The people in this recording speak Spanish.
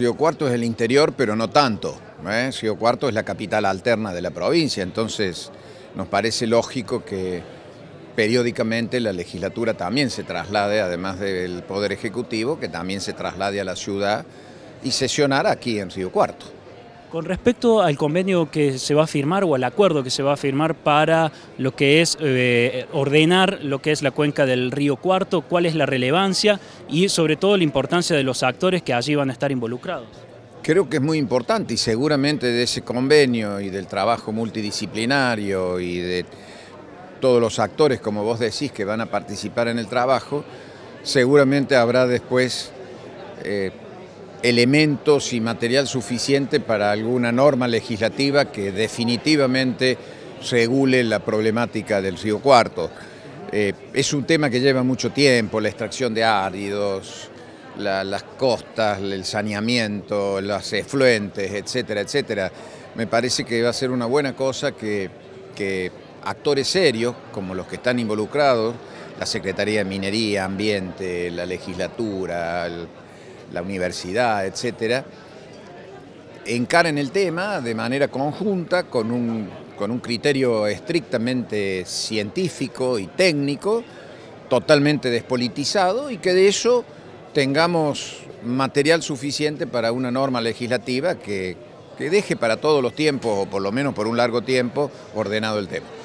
Río Cuarto es el interior, pero no tanto. ¿eh? Río Cuarto es la capital alterna de la provincia, entonces nos parece lógico que periódicamente la legislatura también se traslade, además del Poder Ejecutivo, que también se traslade a la ciudad y sesionar aquí en Río Cuarto. Con respecto al convenio que se va a firmar o al acuerdo que se va a firmar para lo que es eh, ordenar lo que es la cuenca del río Cuarto, cuál es la relevancia y sobre todo la importancia de los actores que allí van a estar involucrados. Creo que es muy importante y seguramente de ese convenio y del trabajo multidisciplinario y de todos los actores, como vos decís, que van a participar en el trabajo, seguramente habrá después eh, elementos y material suficiente para alguna norma legislativa que definitivamente regule la problemática del río Cuarto. Eh, es un tema que lleva mucho tiempo, la extracción de áridos, las costas, el saneamiento, los efluentes, etcétera, etcétera. Me parece que va a ser una buena cosa que, actores serios, como los que están involucrados, la Secretaría de Minería, Ambiente, la legislatura, la universidad, etcétera, encaren el tema de manera conjunta con un, con un criterio estrictamente científico y técnico, totalmente despolitizado y que de eso tengamos material suficiente para una norma legislativa que, que deje para todos los tiempos, o por lo menos por un largo tiempo, ordenado el tema.